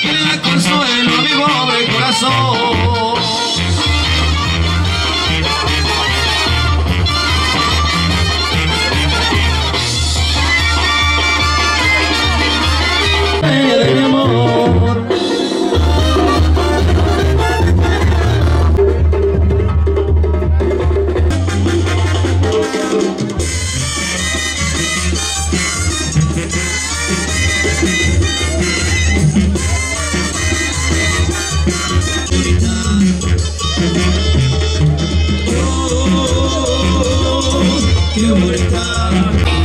que le consuelo a mi pobre corazón. Oh, oh, oh,